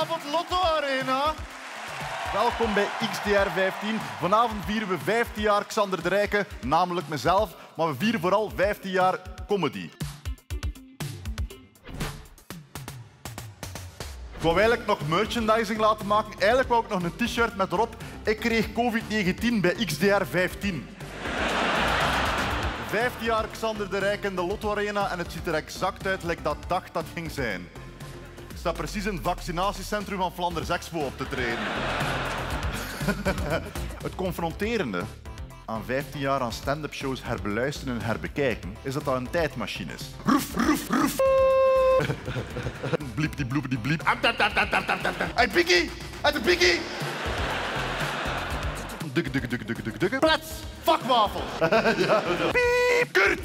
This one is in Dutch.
Goedenavond, Lotto Arena. Welkom bij XDR 15. Vanavond vieren we 15 jaar Xander de Rijke, namelijk mezelf. Maar we vieren vooral 15 jaar comedy. Ik wou eigenlijk nog merchandising laten maken. Eigenlijk wou ik nog een t-shirt met erop ik kreeg COVID-19 bij XDR 15. 15 jaar Xander de Rijk in de Lotto Arena en het ziet er exact uit lijkt dat dacht dat ging zijn. Ik sta precies het vaccinatiecentrum van Flanders Expo op te treden. het confronterende aan 15 jaar aan stand-up shows herbeluisteren en herbekijken is dat dat een tijdmachine is. Roef, roef, roef. bliep die bloep die bliep. Hey Piggy! Hey de Piggy! Duk, duk, duk, duk, duk, duk. Plats! Vakwafel! ja, Piep! Kurt!